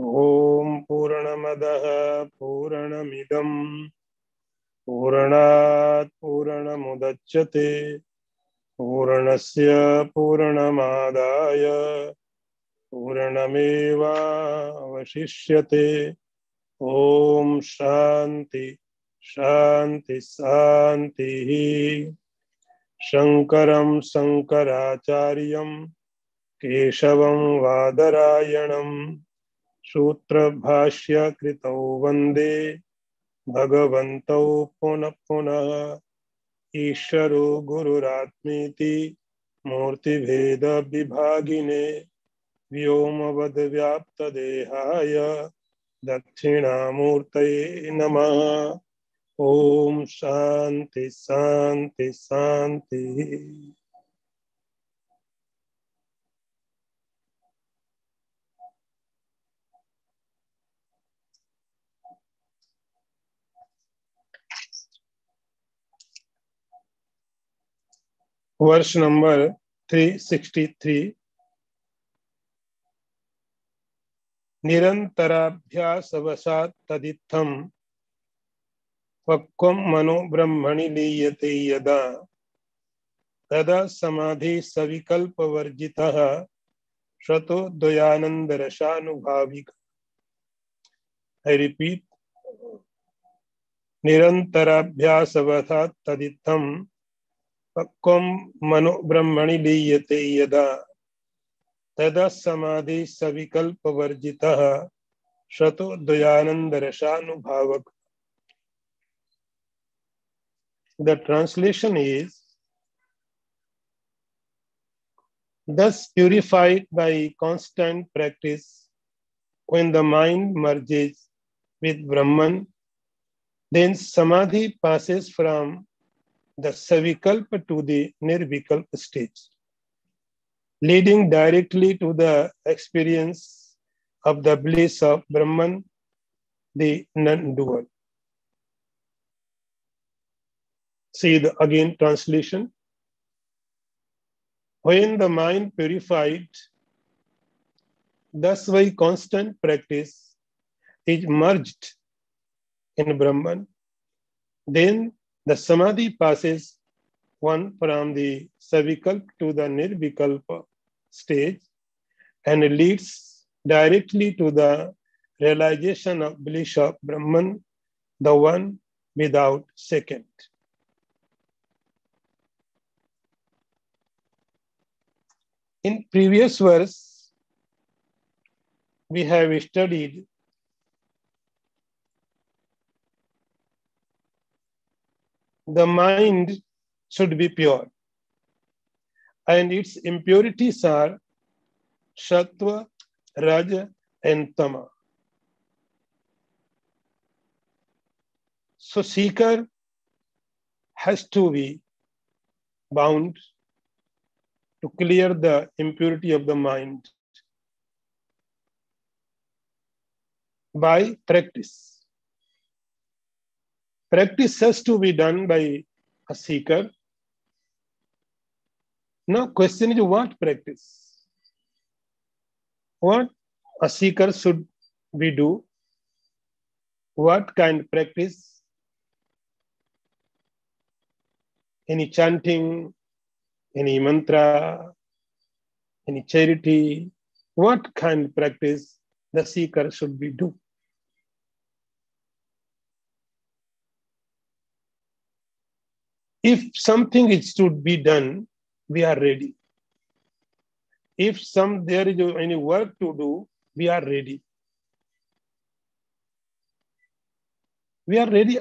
ॐ पूर्णमदः पूर्णमिदम् पूर्णात् पूर्णमुदच्यते पूर्णस्य पूर्णमादाय। पूर्णमेवावशिष्यते। ॐ शान्ति शान्ति, शान्तिः। शङ्करं शङ्कराचार्यं, केशवं वादरायणं सूत्रभाष्यकृतौ वंदे भगवन्तौ पुनः पुनः ईश्वरो गुरुरात्मेति मूर्तिभेदविभागिने व्योमवद्व्याप्तदेहाय दक्षिणामूर्तये नमः। ॐ शान्ति शान्ति, शान्तिः। वर्ष नंबर 363 निरन्तराभ्यासवशात् तदित्थं पक्वं मनो ब्रह्मणि लीयते यदा। तदा समाधि सविकल्पवर्जितः। श्रतो द्वयानन्दरसानुभाविक। I repeat निरन्तराभ्यासवशात् तदित्थं पक्वं मनो ब्रह्मणि लीयते यदा तदा समाधि सविकल्प वर्जितः शतो द्वयानंद रसानुभावक The translation is thus purified by constant practice when the mind merges with Brahman then samadhi passes from the savikalpa to the nirvikalpa stage, leading directly to the experience of the bliss of Brahman, the non-dual. See the again translation. When the mind purified, thus by constant practice is merged in Brahman, then the samadhi passes one from the savikalpa to the nirvikalpa stage and leads directly to the realization of bliss of Brahman, the one without second. In previous verse, we have studied the mind should be pure. And its impurities are Sattva, Raja, and Tama. So, seeker has to be bound to clear the impurity of the mind by practice. Practice has to be done by a seeker. Now, question is what practice? What a seeker should we do? What kind of practice? Any chanting, any mantra, any charity? What kind of practice the seeker should we do? If something is to be done, we are ready. If some there is any work to do, we are ready. We are ready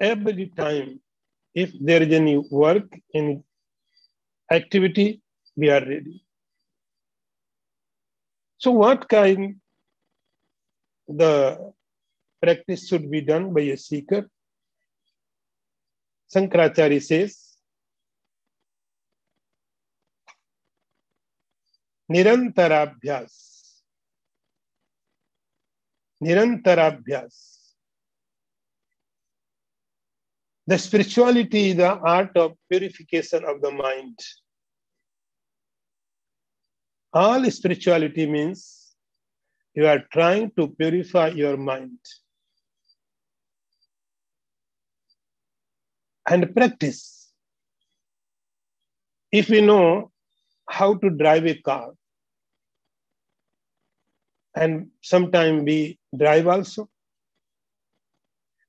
every time. If there is any work, any activity, we are ready. So what kind the practice should be done by a seeker? Sankaracharya says, Nirantarabhyas. Nirantarabhyas. The spirituality is the art of purification of the mind. All spirituality means you are trying to purify your mind. And practice. If we know how to drive a car, and sometimes we drive also,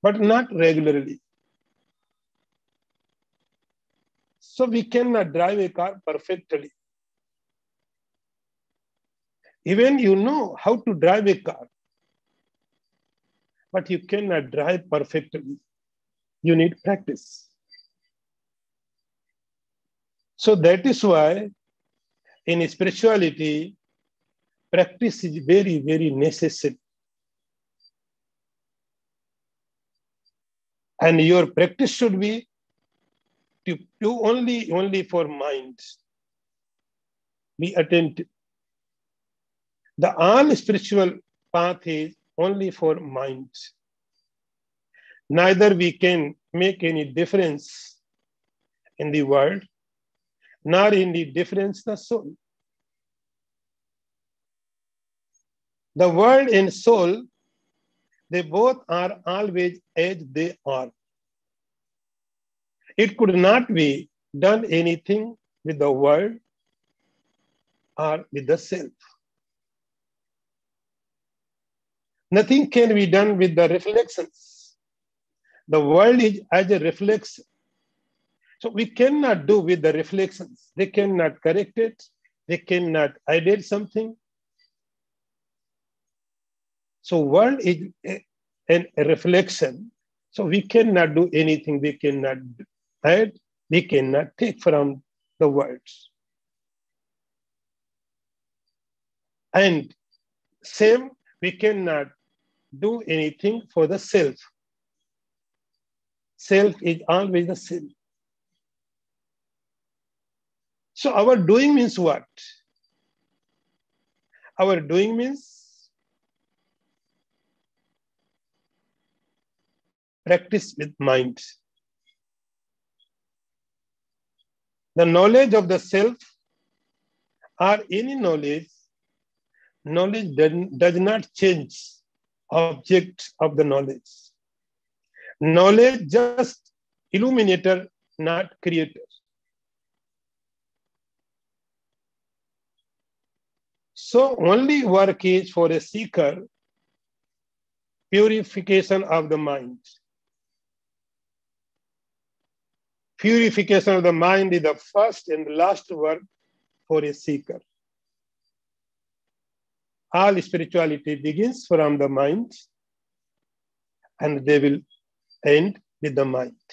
but not regularly. So we cannot drive a car perfectly. Even you know how to drive a car, but you cannot drive perfectly. You need practice. So that is why in spirituality, practice is very, very necessary. And your practice should be to do only, only for mind. Be attentive. The all spiritual path is only for mind. Neither we can make any difference in the world, nor in the difference the soul. The world and soul they both are always as they are. It could not be done anything with the world or with the self. Nothing can be done with the reflections. The world is as a reflection. So we cannot do with the reflections. They cannot correct it. They cannot edit something. So world is a, a reflection. So we cannot do anything. We cannot add. We cannot take from the words. And same, we cannot do anything for the self. Self is always the self. So our doing means what? Our doing means practice with mind. The knowledge of the self or any knowledge, knowledge does not change object of the knowledge. Knowledge just illuminator, not creator. So only work is for a seeker, purification of the mind. Purification of the mind is the first and last work for a seeker. All spirituality begins from the mind and they will end with the mind.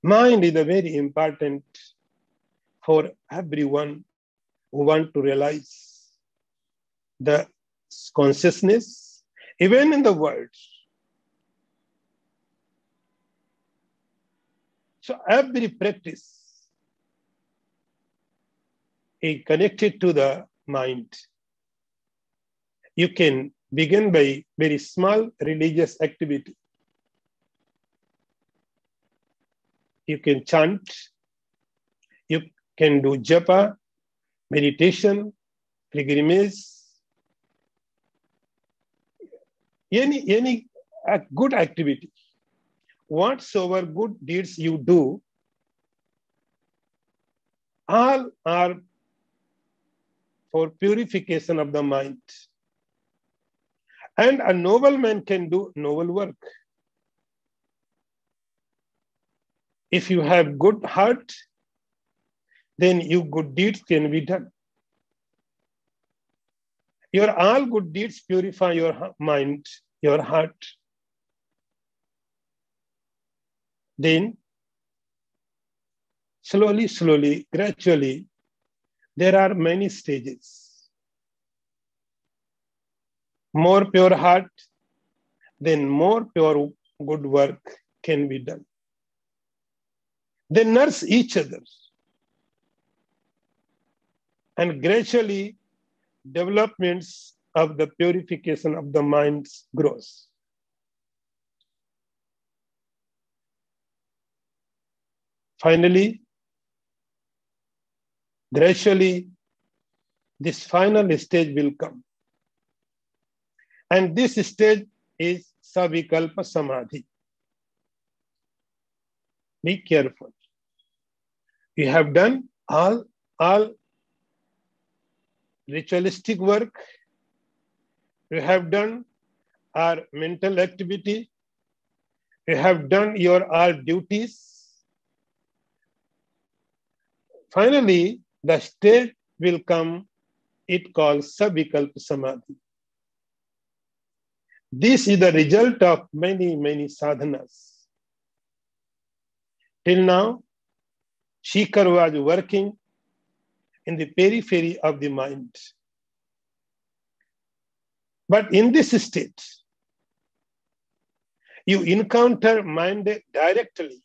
Mind is a very important for everyone who want to realize the consciousness, even in the world. So every practice is connected to the mind. You can begin by very small religious activity. You can chant, you can do japa, meditation, pilgrimage, any, any good activity whatsoever good deeds you do, all are for purification of the mind. And a noble man can do noble work. If you have good heart, then you good deeds can be done. Your all good deeds purify your mind, your heart. Then, slowly, slowly, gradually, there are many stages. More pure heart, then more pure good work can be done. They nurse each other. And gradually, developments of the purification of the minds grows. Finally, gradually, this final stage will come. And this stage is Savikalpa Samadhi. Be careful. You have done all, all ritualistic work. You have done our mental activity. You have done your all duties. Finally, the state will come, it calls Savikalpa Samadhi. This is the result of many, many sadhanas. Till now, Shikhar was working in the periphery of the mind. But in this state, you encounter mind directly.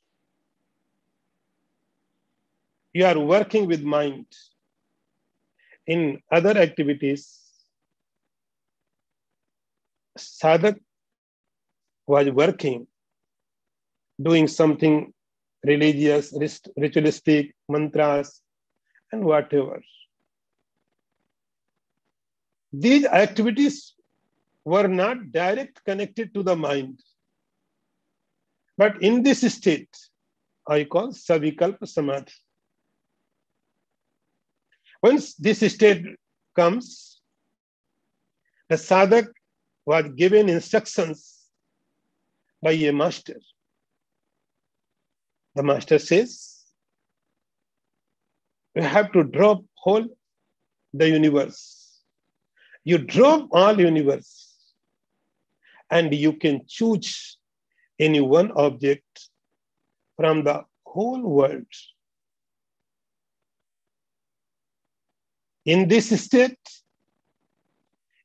You are working with mind. In other activities, sadhak was working, doing something religious, ritualistic, mantras, and whatever. These activities were not direct connected to the mind. But in this state, I call Savikalpa Samadhi. Once this state comes, the sadhak was given instructions by a master. The master says, you have to drop whole the universe. You drop all universe and you can choose any one object from the whole world. In this state,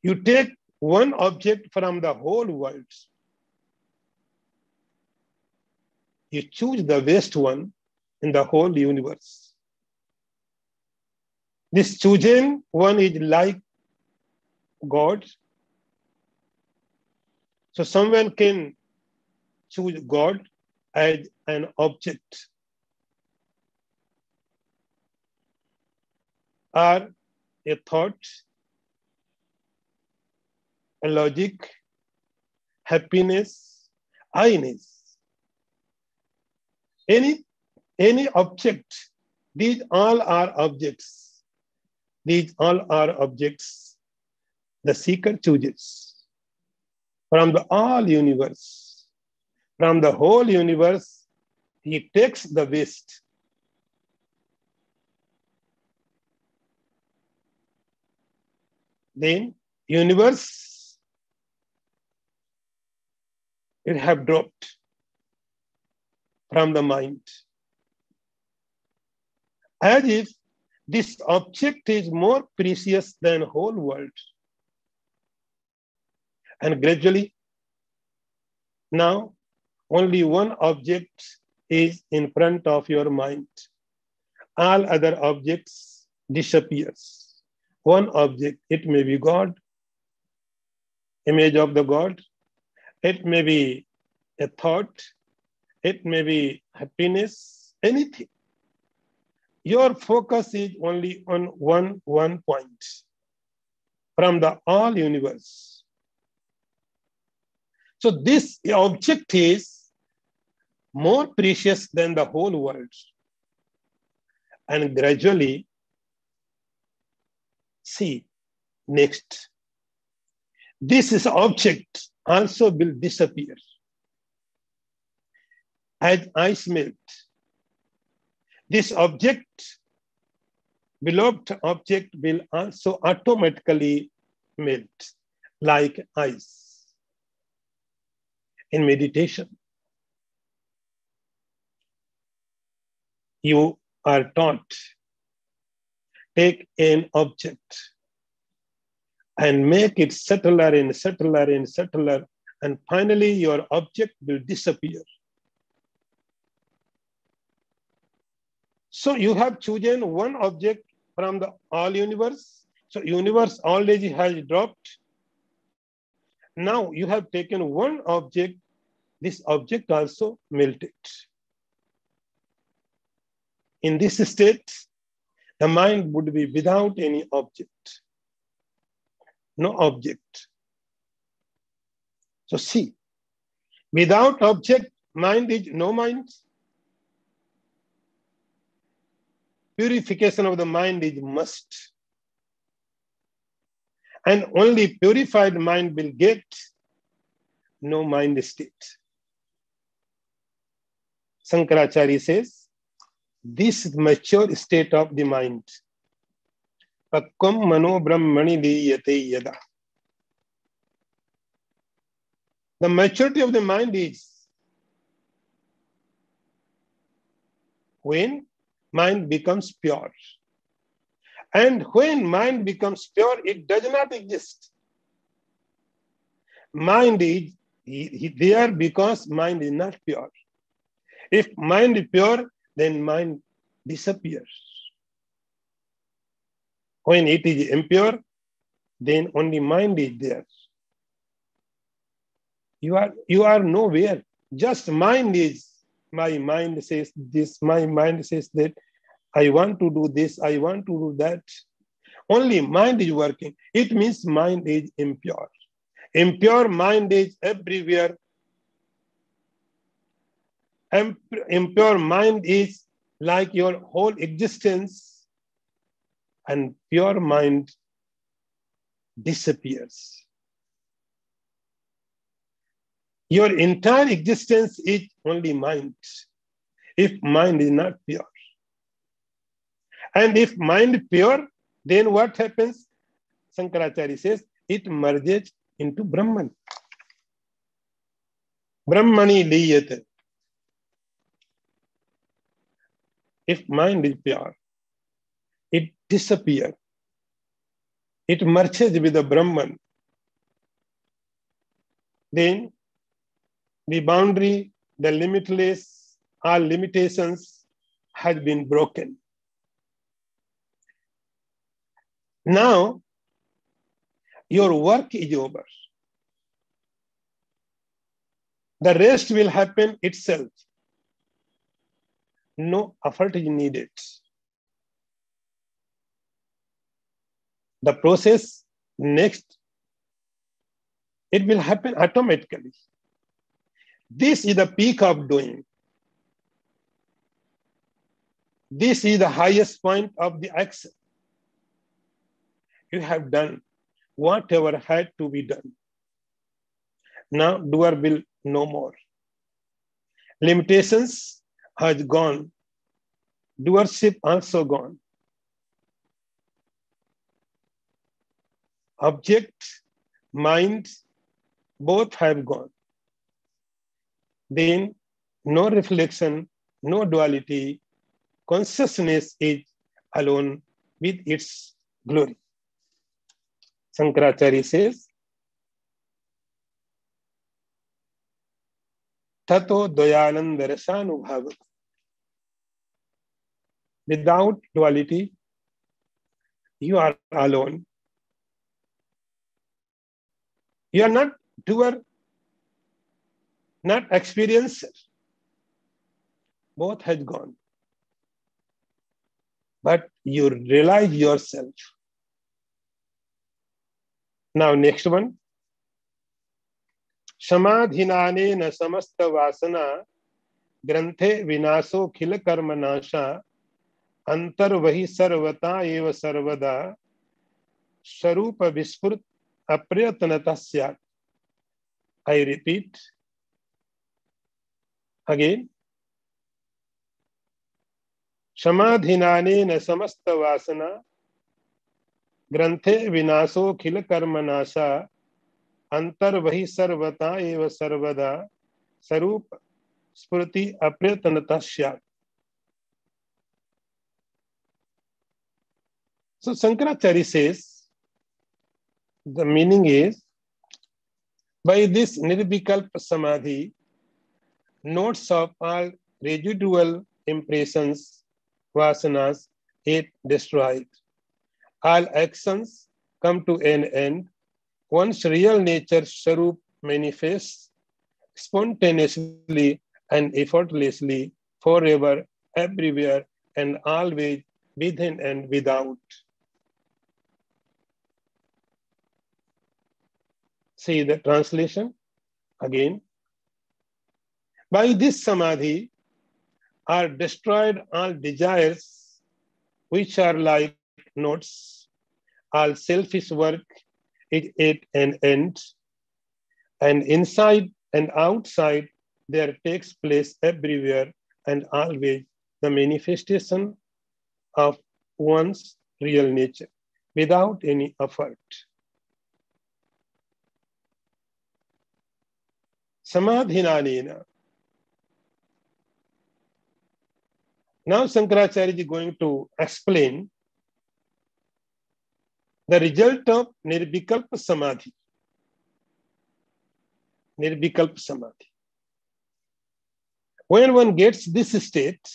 you take one object from the whole world. You choose the best one in the whole universe. This chosen one is like God. So someone can choose God as an object or a thought a logic, happiness, I-ness. Any, any object, these all are objects. These all are objects the seeker chooses from the all universe. From the whole universe, he takes the best. Then universe it have dropped from the mind. As if this object is more precious than whole world. And gradually, now only one object is in front of your mind. All other objects disappears. One object, it may be God, image of the God, it may be a thought, it may be happiness, anything. Your focus is only on one, one point from the all universe. So this object is more precious than the whole world. And gradually, see, next. This is object also will disappear as ice melt. This object, beloved object, will also automatically melt like ice in meditation. You are taught take an object and make it subtler and subtler and subtler, and finally your object will disappear. So you have chosen one object from the all universe. So universe already has dropped. Now you have taken one object, this object also melted. In this state, the mind would be without any object. No object. So see, without object, mind is no mind. Purification of the mind is must. And only purified mind will get no mind state. Sankaracharya says, this mature state of the mind. Pakvam mano brahmani liyate yada. The maturity of the mind is when mind becomes pure. And when mind becomes pure, it does not exist. Mind is there because mind is not pure. If mind is pure, then mind disappears. When it is impure, then only mind is there. You are you are nowhere. Just mind is my mind says this, my mind says that. I want to do this, I want to do that. Only mind is working. It means mind is impure. Impure mind is everywhere impure mind is like your whole existence, and pure mind disappears. Your entire existence is only mind, if mind is not pure. And if mind pure, then what happens? Sankaracharya says, it merges into Brahman. Brahmani liyate. If mind is pure, it disappears. It merges with the Brahman. Then the boundary, the limitless, all limitations has been broken. Now, your work is over. The rest will happen itself no effort is needed. The process next, it will happen automatically. This is the peak of doing. This is the highest point of the action. You have done whatever had to be done. Now doer will no more. Limitations has gone. Doership also gone. Object, mind, both have gone. Then no reflection, no duality, consciousness is alone with its glory. Sankaracharya says, Tato Dayananda Rasanubhava Without duality, you are alone. You are not doer, not experiencer. Both has gone. But you realize yourself. Now, next one. समाधिनाने न समस्त वासना ग्रंथे विनाशो खिल कर्म नाशा अंतर वही सर्वता एव सर्वदा स्वरूप विस्फुट अप्रयत्नता आई रिपीट अगेन समाधिनान समस्त वासना ग्रंथे विनाशो खिल कर्म नाशा अंतर वही सर्वता एव सर्वदा स्वरूप स्फूर्ति अप्रयत्नता सैत् So Shankaracharya says, the meaning is, by this Nirvikalpa Samadhi, notes of all residual impressions, vasanas, it destroyed. All actions come to an end. One's real nature, Sarup, manifests spontaneously and effortlessly, forever, everywhere, and always within and without. See the translation again. By this samadhi are destroyed all desires which are like notes, all selfish work is at an end, and inside and outside there takes place everywhere and always the manifestation of one's real nature without any effort. Samadhinanena. Now Shankaracharya is going to explain the result of Nirvikalpa Samadhi. Nirvikalpa Samadhi. When one gets this state,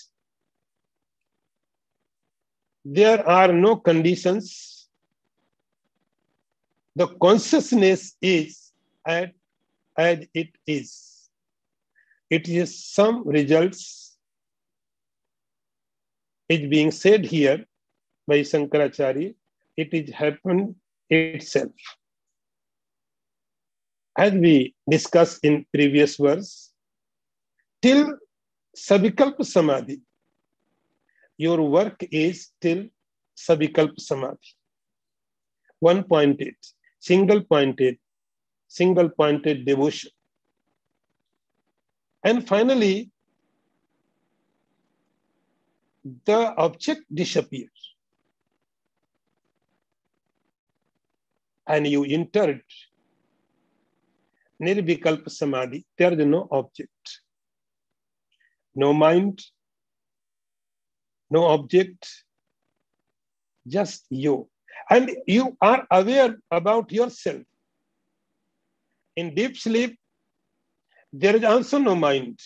there are no conditions. The consciousness is at, as it is. It is some results is being said here by Shankaracharya. It is happened itself. As we discussed in previous verse, till Savikalpa Samadhi, your work is still Savikalp Samadhi. One pointed, single pointed, single pointed devotion. And finally, the object disappears. And you entered Nirvikalpa Samadhi. There is no object, no mind, no object, just you. And you are aware about yourself. In deep sleep, there is also no mind,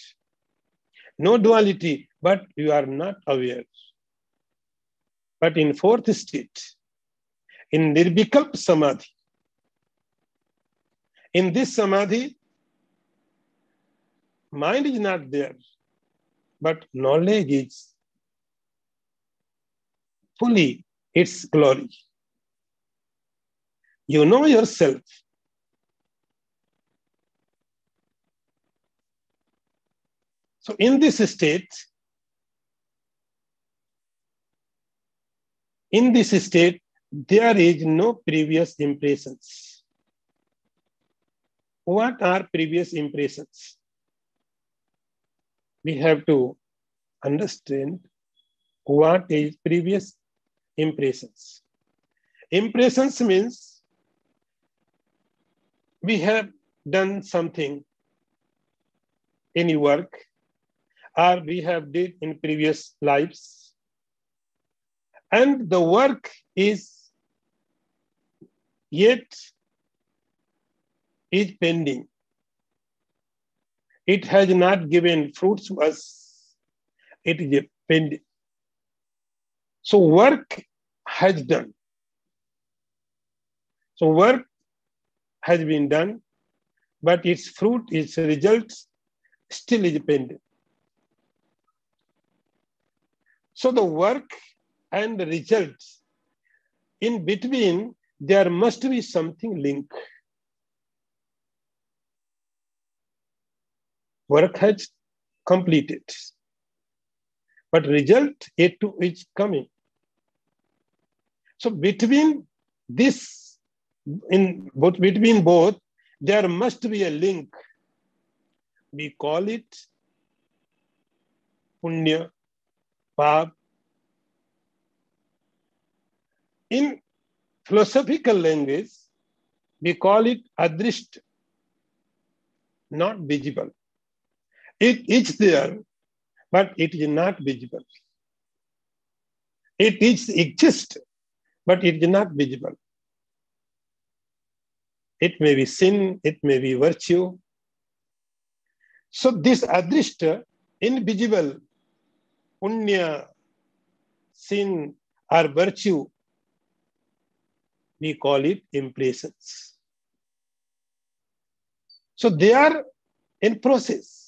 no duality, but you are not aware. But in fourth state, in Nirvikalp Samadhi, in this Samadhi, mind is not there, but knowledge is fully its glory. You know yourself. So, in this state, in this state, there is no previous impressions. What are previous impressions? We have to understand what is previous impressions. Impressions means we have done something, any work, or we have did in previous lives, and the work is yet is pending. It has not given fruits to us. It is pending. So work has done. So work has been done, but its fruit, its results still is pending. So the work and results, in between, there must be something link. Work has completed, but result A2 is coming. So between this, in both between both, there must be a link. We call it punya, pap. In philosophical language, we call it adrisht, not visible. It is there, but it is not visible. It is exist, but it is not visible. It may be sin, it may be virtue. So this adrishta, invisible, punya, sin, or virtue, we call it impressions. So they are in process.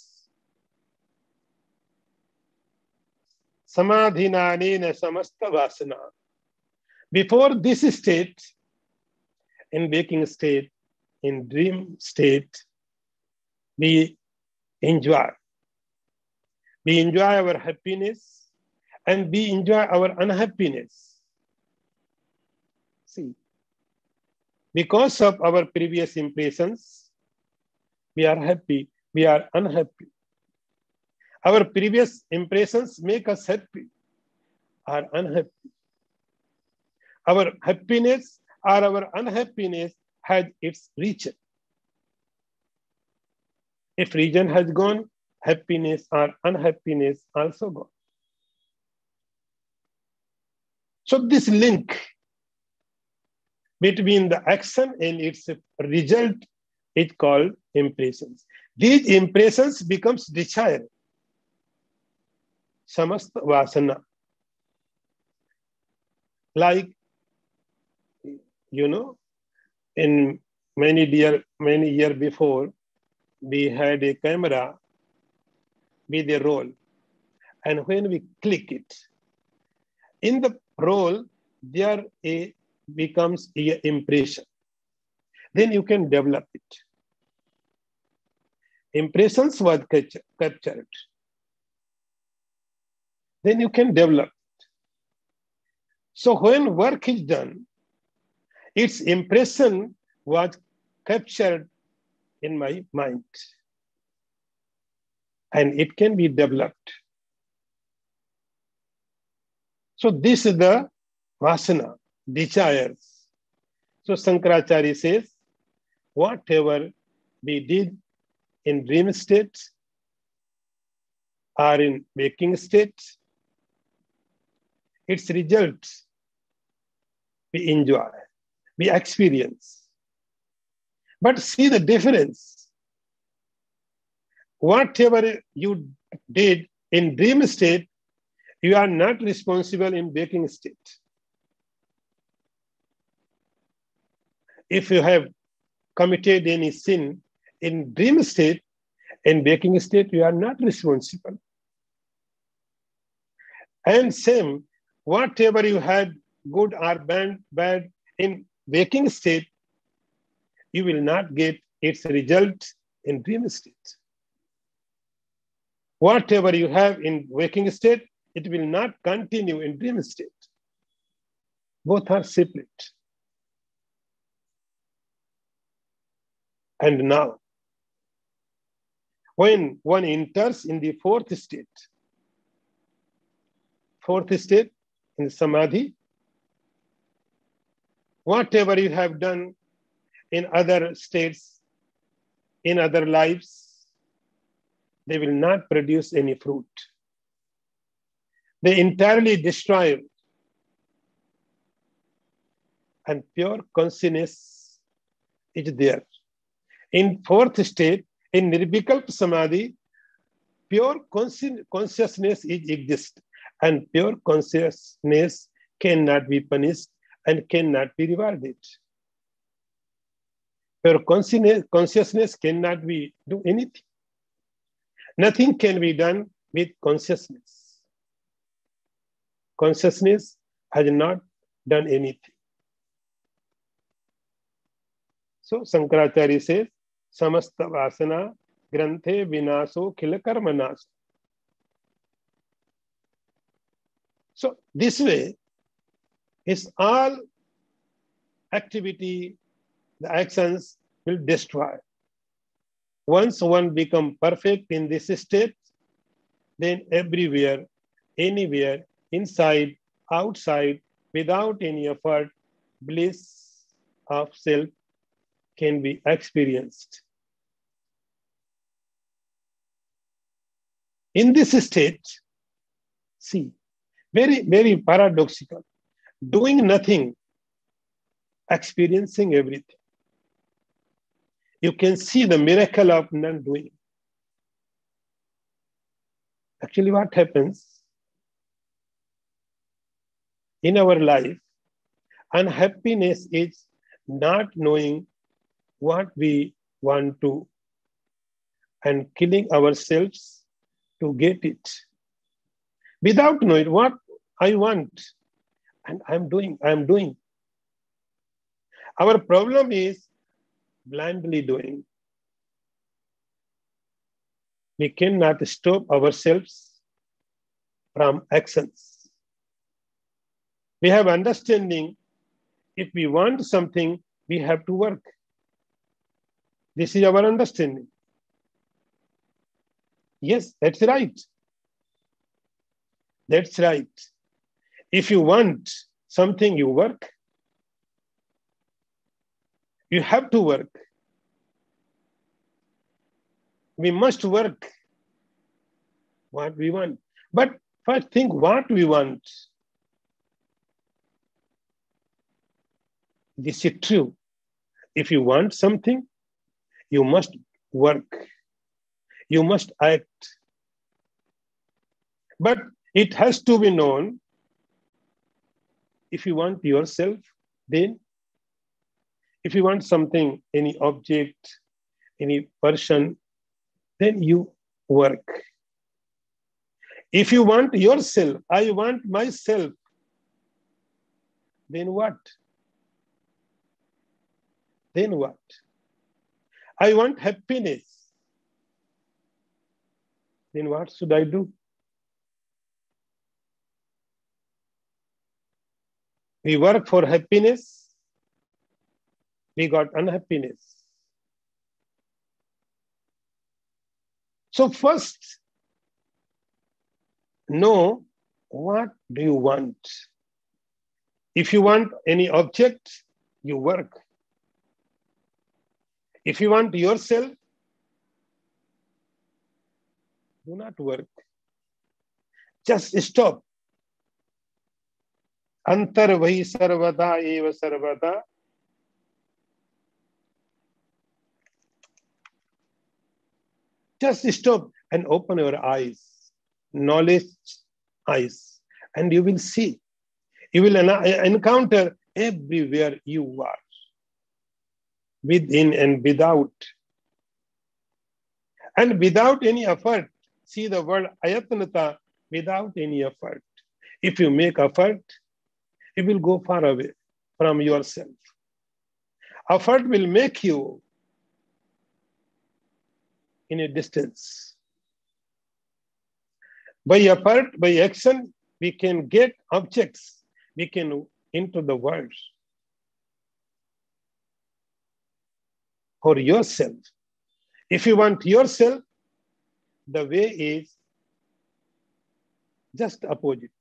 samadhinanena samasta vasana. Before this state, in waking state, in dream state, we enjoy. We enjoy our happiness and we enjoy our unhappiness. See, because of our previous impressions, we are happy, we are unhappy. Our previous impressions make us happy or unhappy. Our happiness or our unhappiness has its region. If region has gone, happiness or unhappiness also gone. So this link between the action and its result is called impressions. These impressions becomes desire. Samast vasana. Like, you know, in many year, many year before, we had a camera with a roll. And when we click it, in the roll, there a becomes a impression. Then you can develop it. Impressions were captured. Then you can develop it. So when work is done, its impression was captured in my mind. And it can be developed. So this is the vasana desires. So Sankaracharya says, whatever we did in dream state or in waking state, its results we enjoy, we experience. But see the difference. Whatever you did in dream state, you are not responsible in waking state. If you have committed any sin in dream state, in waking state, you are not responsible. And same, whatever you had good or bad, bad in waking state, you will not get its result in dream state. Whatever you have in waking state, it will not continue in dream state. Both are separate. And now. When one enters in the fourth state, fourth state in samadhi, whatever you have done in other states, in other lives, they will not produce any fruit. They entirely destroy and pure consciousness is there. In fourth state, in Nirvikalpa Samadhi, pure consci consciousness is exist and pure consciousness cannot be punished and cannot be rewarded. Pure consciousness cannot be do anything. Nothing can be done with consciousness. Consciousness has not done anything. So Sankaracharya says, समस्त वासना ग्रंथे विनाशो खिल कर्म नाश so this way is all activity the actions will destroy once one become perfect in this state then everywhere anywhere inside outside without any effort bliss of self can be experienced. In this state, see, very, very paradoxical, doing nothing, experiencing everything. You can see the miracle of non doing. Actually, what happens in our life, unhappiness is not knowing what we want to and killing ourselves to get it. without knowing what I want. And I'm doing, I'm doing. Our problem is blindly doing. We cannot stop ourselves from actions. We have understanding if we want something, we have to work. This is our understanding. Yes, that's right. That's right. If you want something, you work. You have to work. We must work what we want. But first, think what we want. This is true. If you want something, you must work. You must act. But it has to be known if you want yourself, then if you want something, any object, any person, then you work. If you want yourself, I want myself, then what? Then what? I want happiness. Then what should I do? We work for happiness, we got unhappiness. So, first, know what do you want. If you want any object, you work. If you want yourself, do not work. Just stop. Antar vahi sarvada eva sarvada. Just stop and open your eyes, knowledge eyes, and you will see. You will encounter everywhere you are within and without and without any effort see the word ayatnata without any effort if you make effort you will go far away from yourself. Effort will make you in a distance. By effort, by action, we can get objects, we can into the world. For yourself. If you want yourself, the way is just opposite.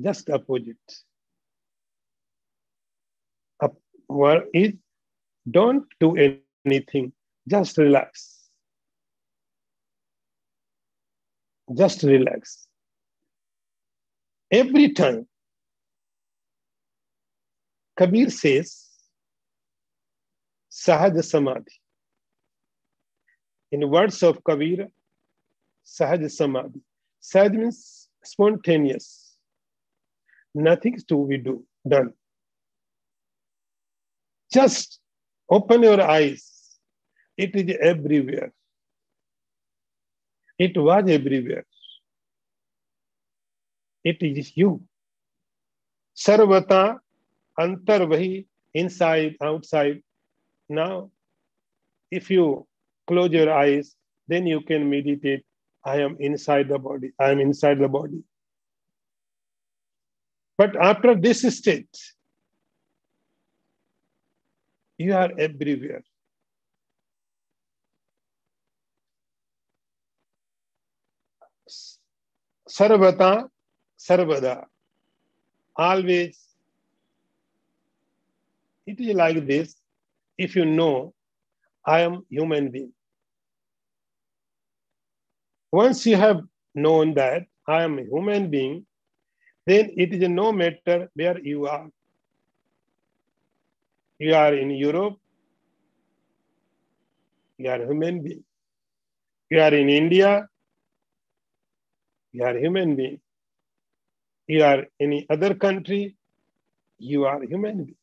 just opposite. Up, it, don't do anything, just relax. Just relax. Every time, Kabir says, सहज समाधि। इन words of Kabir सहज समाधि। सहज means spontaneous nothing to be do done just open your eyes it is everywhere it was everywhere it is you सर्वता अंतर वही inside outside Now, if you close your eyes, then you can meditate. I am inside the body. I am inside the body. But after this state, you are everywhere. Sarvata, Sarvada. Always. It is like this. If you know, I am human being. Once you have known that I am a human being, then it is no matter where you are. You are in Europe, you are human being. You are in India, you are human being. You are in any other country, you are human being.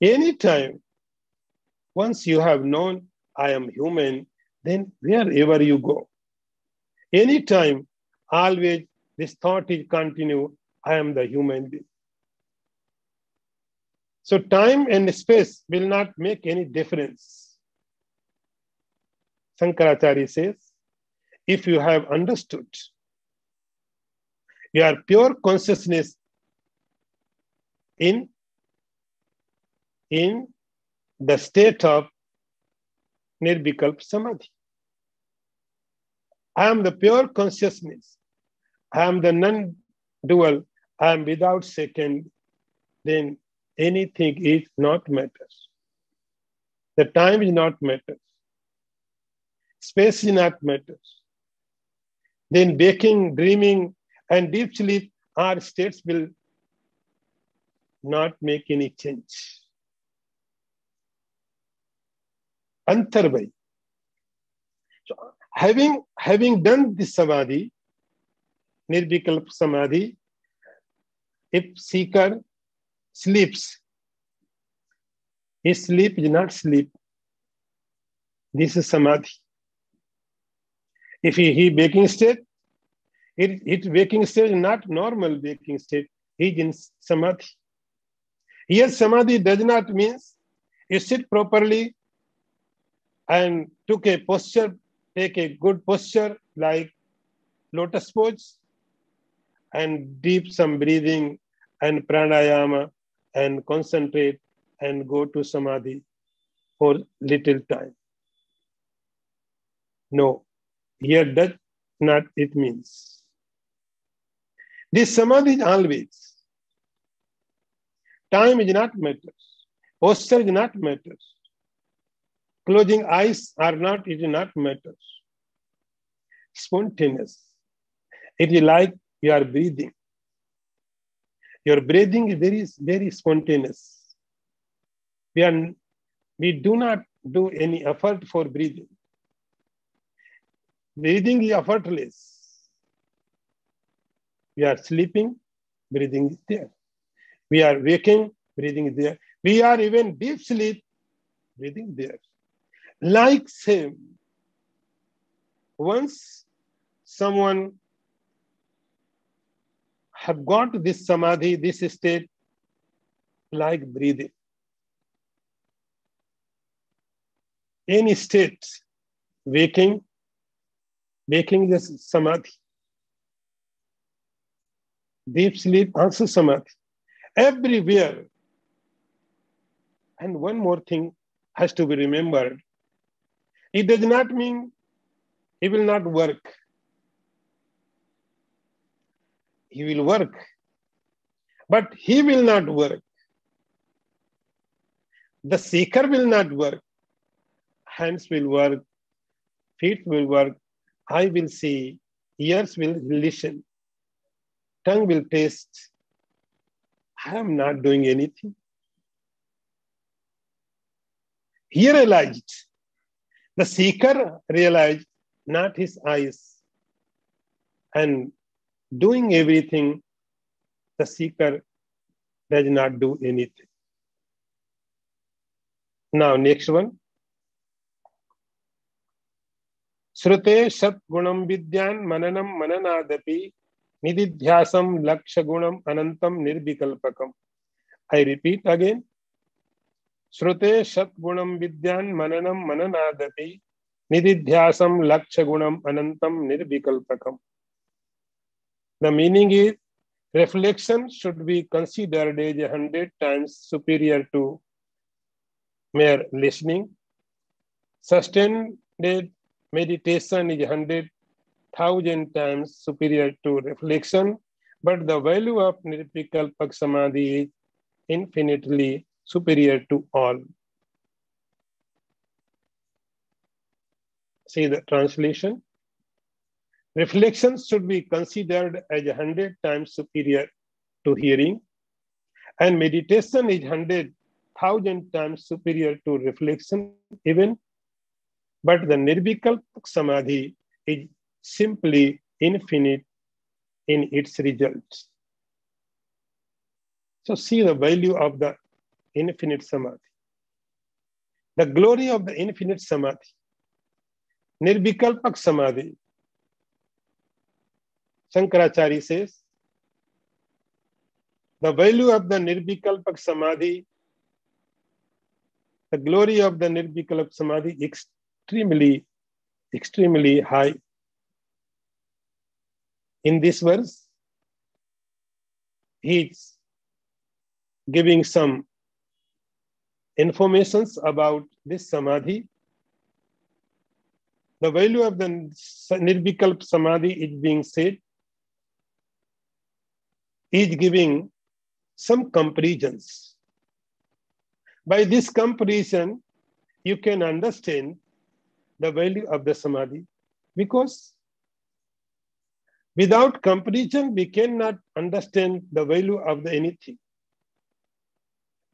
Anytime, once you have known I am human, then wherever you go, Anytime, always, this thought is continue, I am the human being. So time and space will not make any difference. Shankaracharya says, if you have understood your pure consciousness in, in the state of Nirvikalp Samadhi. I am the pure consciousness. I am the non dual. I am without second. Then anything is not matters. The time is not matters. Space is not matters. Then waking, dreaming, and deep sleep our states will not make any change. Antarvai. So having, having done this samadhi, nirvikalp samadhi, if seeker sleeps, his sleep is not sleep. This is samadhi. If he, he waking state, it, it waking state is not normal waking state. He is in samadhi. Here samadhi does not means you sit properly and took a posture, take a good posture like lotus pose and deep some breathing and pranayama and concentrate and go to samadhi for little time. No, here that not it means. This samadhi is always. Time is not matters. Posture is not matters. Closing eyes are not, it is not matter. Spontaneous. It is like you are breathing. Your breathing is very, very spontaneous. We, are, we do not do any effort for breathing. Breathing is effortless. We are sleeping, breathing is there. We are waking, breathing is there. We are even deep sleep, breathing there. Like him. once someone have got this samadhi, this state, like breathing. Any state, waking, waking is samadhi. Deep sleep, also samadhi. Everywhere. And one more thing has to be remembered it does not mean he will not work. He will work, but he will not work. The seeker will not work. Hands will work, feet will work, eye will see, ears will listen, tongue will taste. I am not doing anything. He realized the seeker realized not his eyes and doing everything, the seeker does not do anything. Now, next one. श्रुते सत्गुणम विद्यान मननम मननादपि निधिध्यासम लक्ष्य गुणम अनंतम निर्विकल्पकम आई repeat again श्रुते सत्गुणम विद्यान मननम मननादपि निधिध्यासम लक्ष्य गुणम अनंतम निर्विकल्पकम the meaning is reflection should be considered as hundred times superior to mere listening sustained meditation is hundred thousand times superior to reflection but the value of निर्विकल्पक समाधि is infinitely superior to all. See the translation. Reflections should be considered as a hundred times superior to hearing, and meditation is hundred thousand times superior to reflection even. But the Nirvikalp Samadhi is simply infinite in its results. So see the value of the infinite samadhi. The glory of the infinite samadhi, nirvikalpak samadhi, Shankaracharya says, the value of the Nirvikalpak Samadhi, the glory of the Nirvikalpak Samadhi extremely, extremely high. In this verse, he's giving some informations about this Samadhi. The value of the Nirvikalp Samadhi is being said, is giving some comparisons. By this comparison, you can understand the value of the Samadhi because without comparison, we cannot understand the value of the anything.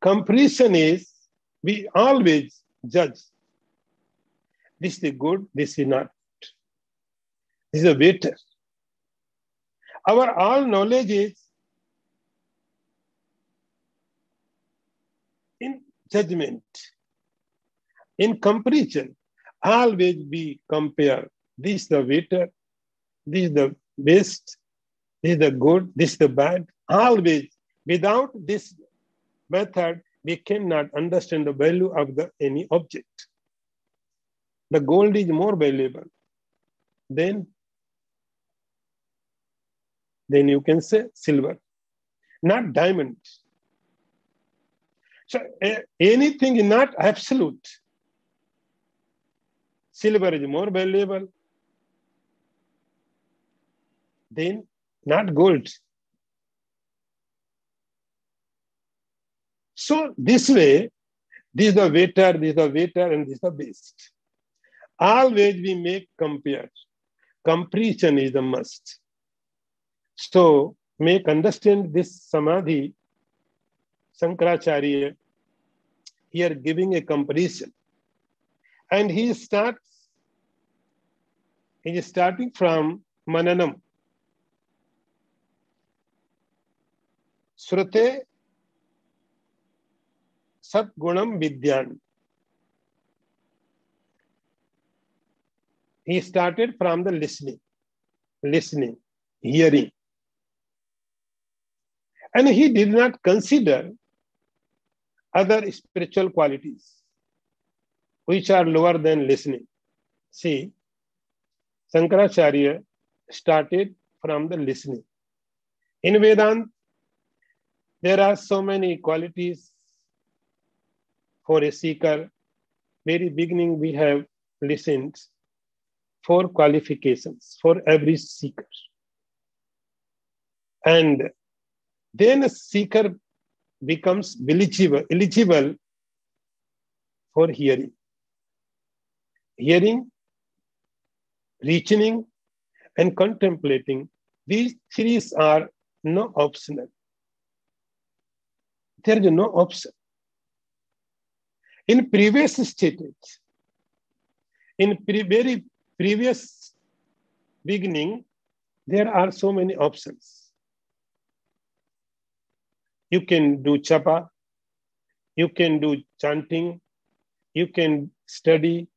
Comparison is we always judge. This is good, this is not. This is a better. Our all knowledge is in judgment, in comparison. Always we compare. This is the better, this is the best, this is the good, this is the bad. Always. Without this method, we cannot understand the value of the any object. The gold is more valuable than, then you can say silver, not diamond. So uh, anything is not absolute. Silver is more valuable than not gold. So this way, this is the waiter, this is the waiter, and this is the best. Always we make compare. Comparison is the must. So make understand this samadhi, Sankaracharya, here giving a comparison. And he starts, he is starting from Mananam. Srute सदगुणम विद्यान। He started from the listening listening hearing and he did not consider other spiritual qualities which are lower than listening see Shankaracharya started from the listening in Vedanta there are so many qualities for a seeker, very beginning we have listened four qualifications for every seeker. And then a seeker becomes eligible, eligible for hearing. Hearing, reasoning, and contemplating, these three are no optional. There is no option. In previous statements, in pre very previous beginning, there are so many options. You can do japa, you can do chanting, you can study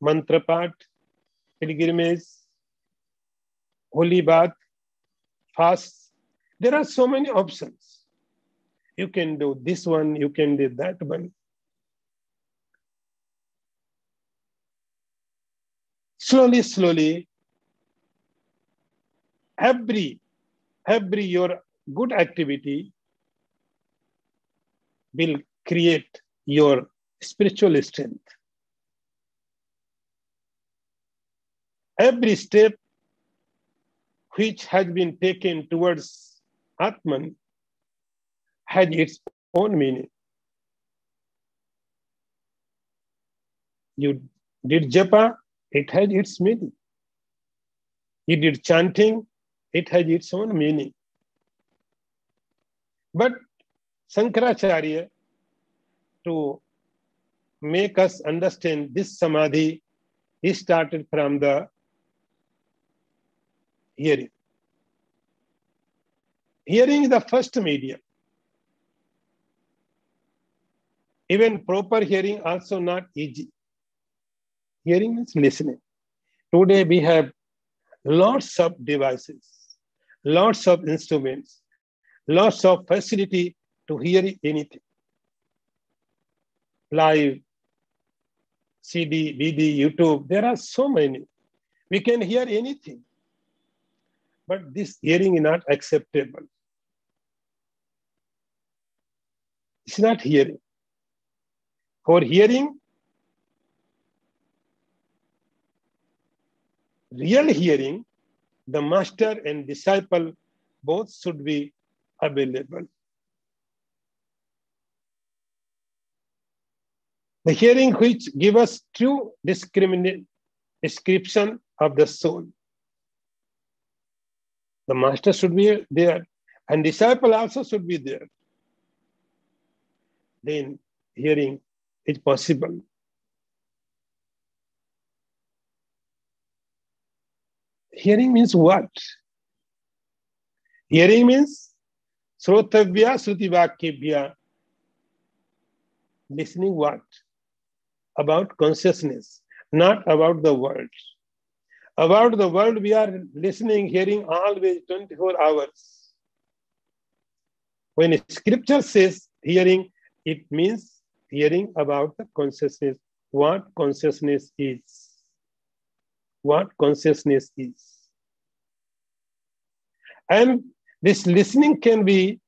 mantra part, pilgrimage, holy bath, fast. There are so many options. You can do this one, you can do that one. Slowly, slowly, every, every your good activity will create your spiritual strength. Every step which has been taken towards Atman has its own meaning. You did japa, it has its meaning. He did chanting, it has its own meaning. But Sankaracharya, to make us understand this samadhi, he started from the hearing. Hearing is the first medium. Even proper hearing also not easy. Hearing is listening. Today we have lots of devices, lots of instruments, lots of facility to hear anything. Live, CD, BD, YouTube, there are so many. We can hear anything. But this hearing is not acceptable. It's not hearing. For hearing, real hearing, the master and disciple both should be available. The hearing which give us true description of the soul. The master should be there, and disciple also should be there. Then hearing is possible. Hearing means what? Hearing means Srotavya Srutivakebhya. Listening what? About consciousness, not about the world. About the world, we are listening, hearing always 24 hours. When scripture says hearing, it means hearing about the consciousness, what consciousness is. What consciousness is. And this listening can be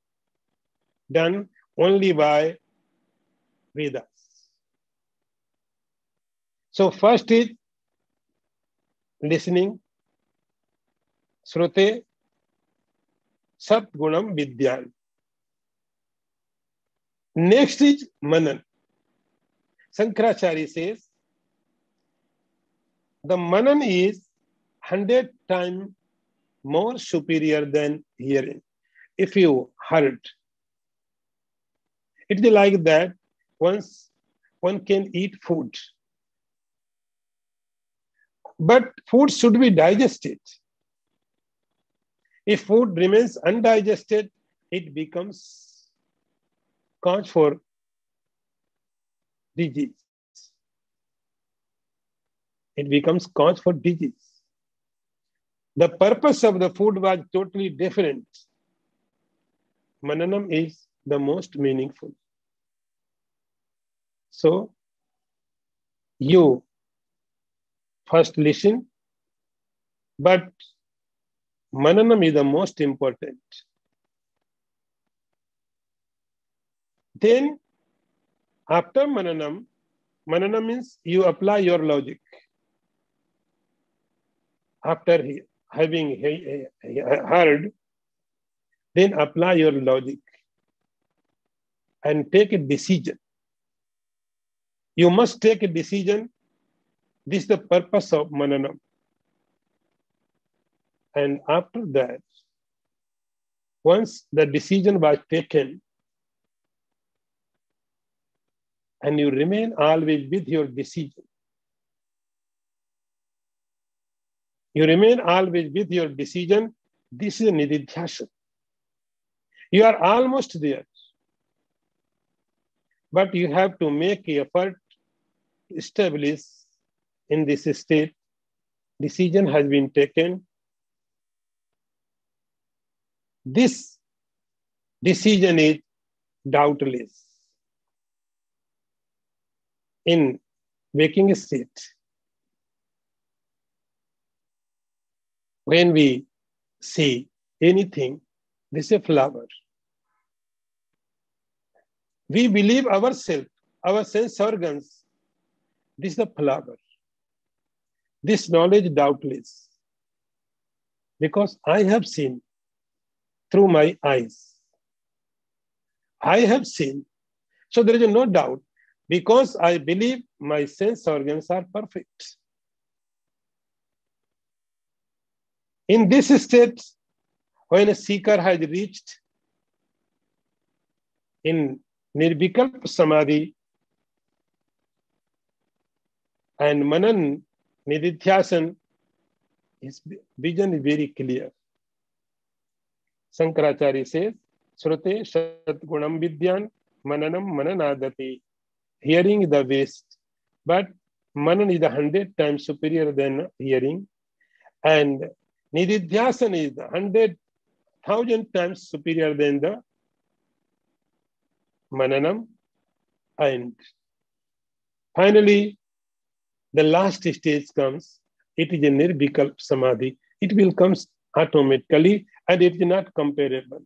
done only by Vedas. So, first is listening, Sat Gunam Vidyan. Next is Manan. Sankaracharya says the Manan is 100 times more superior than hearing. If you heard, it is like that once one can eat food. But food should be digested. If food remains undigested, it becomes cause for disease. It becomes cause for disease. The purpose of the food was totally different. Mananam is the most meaningful. So, you first listen, but Mananam is the most important. Then, after Mananam, Mananam means you apply your logic. After having heard, then apply your logic and take a decision. You must take a decision. This is the purpose of Mananam. And after that, once the decision was taken, and you remain always with your decision. You remain always with your decision. This is a nididhyasana. You are almost there. But you have to make effort to establish in this state. Decision has been taken. This decision is doubtless in waking state. When we see anything, this is a flower. We believe ourselves, our sense organs, this is a flower. This knowledge doubtless. Because I have seen through my eyes. I have seen. So there is no doubt because I believe my sense organs are perfect. In this state, when a seeker has reached in Nirvikalp Samadhi and Manan Nididhyasan, his vision is very clear. Sankaracharya says, Srute Shatgunam Vidyan Mananam Mananadati hearing the best, but manan is a hundred times superior than hearing, and nididhyasana is a hundred thousand times superior than the Mananam. And finally, the last stage comes. It is a Nirvikalp Samadhi. It will come automatically and it is not comparable.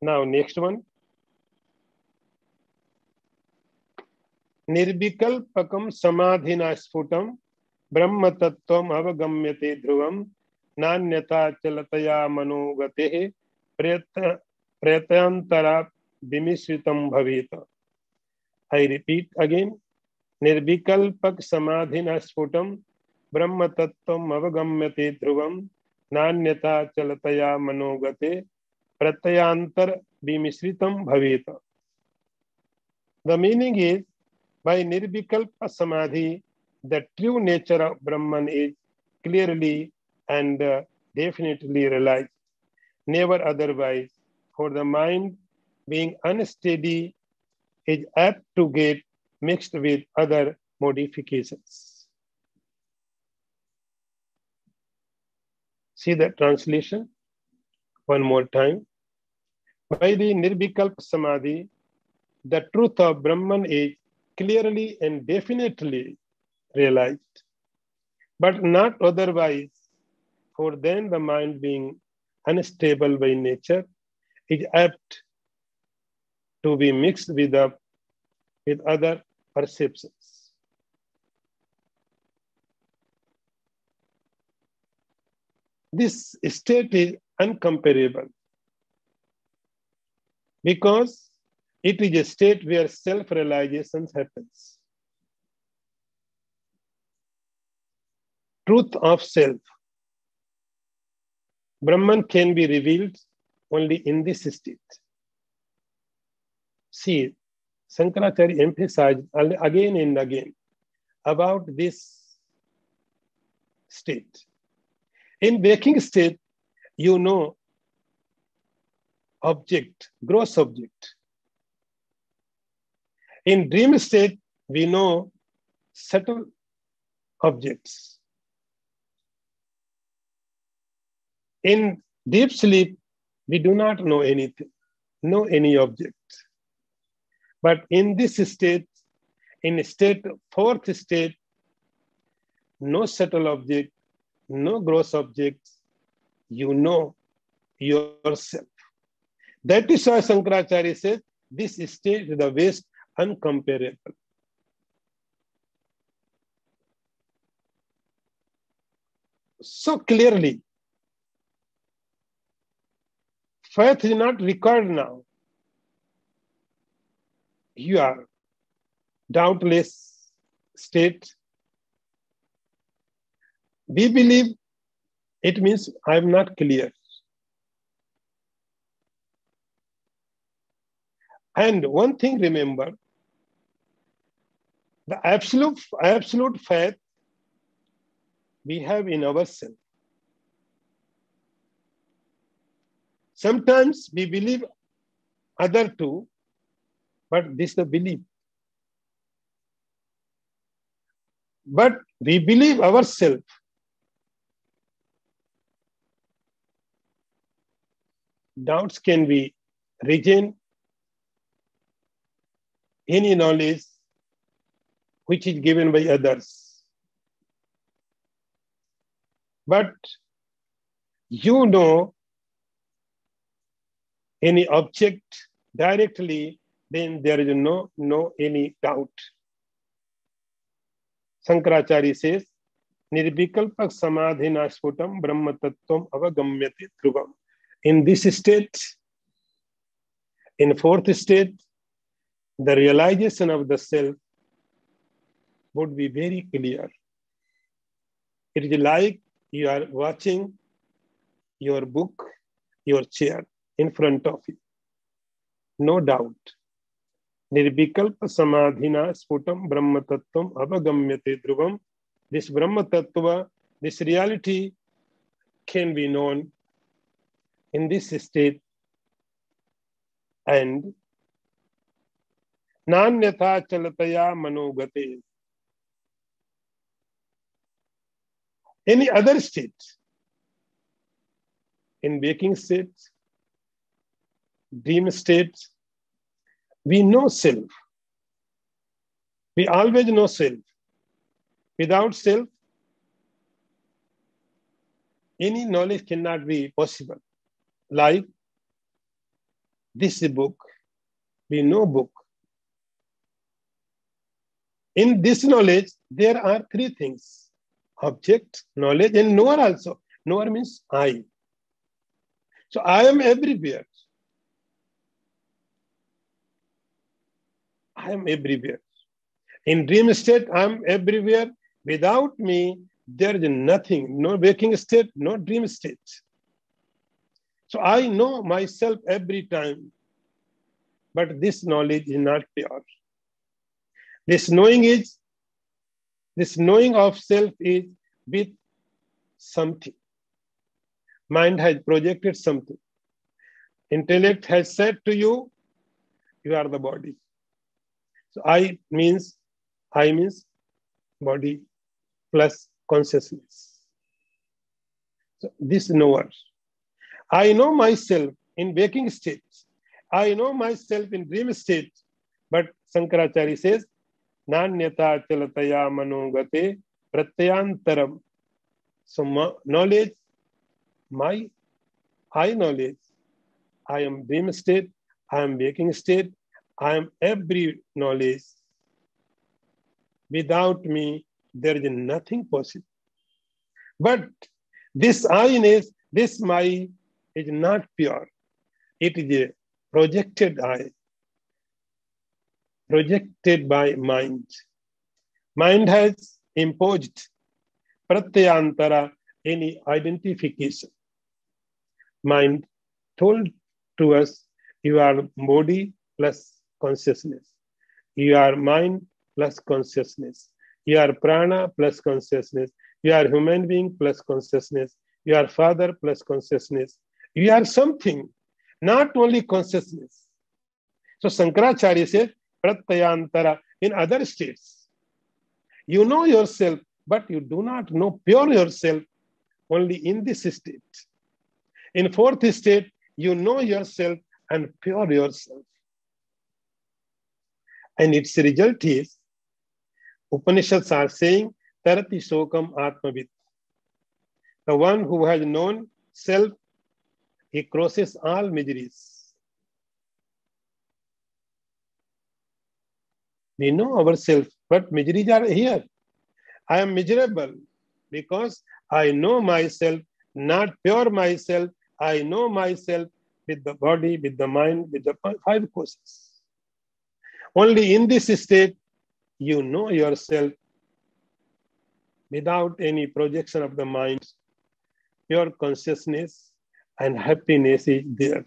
Now, next one. निर्विकल्पकम समाधिना स्फुटम ब्रह्म तत्व अवगम्यते ध्रुवम नान्यता चलतया मनोगते प्रयत्न प्रयत्यांतरा विमिश्रितम भवेत। आई रिपीट अगेन निर्विकल्पक समाधिना स्फुटम ब्रह्म तत्व अवगम्यते ध्रुवम नान्यता चलतया मनोगते प्रत्ययांतर विमिश्रितम भवेत। The meaning is by Nirvikalpa Samadhi, the true nature of Brahman is clearly and uh, definitely realized, never otherwise. For the mind being unsteady is apt to get mixed with other modifications. See the translation one more time. By the Nirvikalp Samadhi, the truth of Brahman is clearly and definitely realized, but not otherwise, for then the mind being unstable by nature is apt to be mixed with, the, with other perceptions. This state is uncomparable because it is a state where self-realization happens. Truth of self. Brahman can be revealed only in this state. See, Shankaracharya emphasized again and again about this state. In waking state, you know object, gross object. In dream state, we know subtle objects. In deep sleep, we do not know anything, know any object. But in this state, in state fourth state, no subtle object, no gross objects, you know yourself. That is why Shankaracharya says this state is the best uncomparable. So clearly, faith is not required now. You are doubtless state. We believe it means I am not clear. And one thing remember, the absolute, absolute faith we have in ourselves. Sometimes we believe other two, but this is the belief. But we believe ourselves. Doubts can be regained any knowledge which is given by others. But you know any object directly, then there is no, no any doubt. Shankaracharya says, Nirvikalpak samadhina sputam brahma tattvam avagamyate dhruvam. In this state, in fourth state, the realization of the self would be very clear. It is like you are watching your book, your chair in front of you. No doubt. Nirvikalpa samadhina sputam brahma tattvam avagamyate dhruvam. This brahma tattva, this reality can be known in this state and नान्यथा चलतया मनोगते any other state in waking state, dream state, we know self. We always know self. Without self, any knowledge cannot be possible. Like this book, we know book. In this knowledge, there are three things object, knowledge, and knower also. Knower means I. So I am everywhere. I am everywhere. In dream state, I am everywhere. Without me, there is nothing, no waking state, no dream state. So I know myself every time, but this knowledge is not pure. This knowing is, this knowing of self is with something. Mind has projected something. Intellect has said to you, you are the body. So I means, I means body plus consciousness. So this knower. I know myself in waking state. I know myself in dream state. But Sankaracharya says, Nanyata chalataya manogate pratyantaram. So knowledge, my I knowledge, I am dream state, I am waking state, I am every knowledge. Without me, there is nothing possible. But this I-ness, this my is not pure. It is a projected I projected by mind. Mind has imposed pratyantara, any identification. Mind told to us, you are body plus consciousness. You are mind plus consciousness. You are prana plus consciousness. You are human being plus consciousness. You are father plus consciousness. You are something, not only consciousness. So Sankaracharya says, pratyantara in other states. You know yourself, but you do not know pure yourself only in this state. In fourth state, you know yourself and pure yourself. And its result is, Upanishads are saying, Tarati Shokam Atmavid. The one who has known self, he crosses all miseries. We know ourselves, but miseries are here. I am miserable because I know myself, not pure myself. I know myself with the body, with the mind, with the five causes. Only in this state, you know yourself without any projection of the mind. Pure consciousness and happiness is there.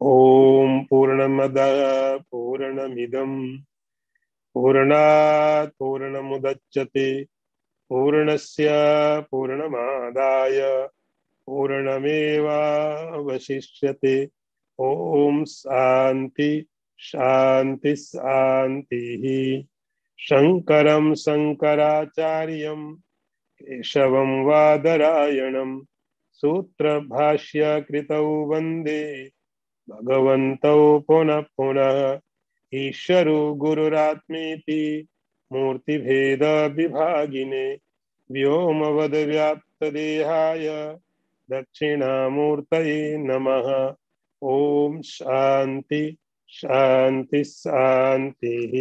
ॐ पूर्णमद पूर्णमिदम् पूर्णात् पूर्णमुदच्यते पूर्णस्य पूर्णमादाय पूर्णमेवावशिष्यते ॐ शान्ति शान्ति शान्तिः। शङ्करं शङ्कराचार्यं, केशवं वादरायणं, सूत्रभाष्यकृतौ वंदे। भगवन्तौ पुनः पुनः ईश्वरो गुरुरात्मेति मूर्तिभेदविभागिने व्योमवद्व्याप्तदेहाय दक्षिणामूर्तये नमः। ॐ शान्ति। शान्ति शान्तिः